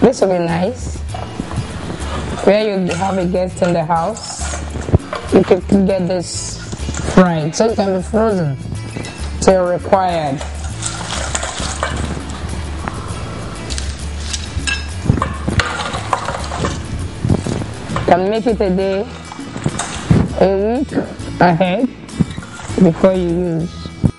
This will be nice. Where you have a guest in the house, you can get this fried. So it can be frozen till required. can make it a day, a week ahead before you use.